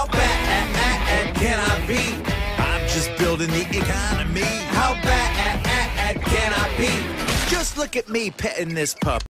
How bad can I be? I'm just building the economy. How bad can I be? Just look at me petting this pup.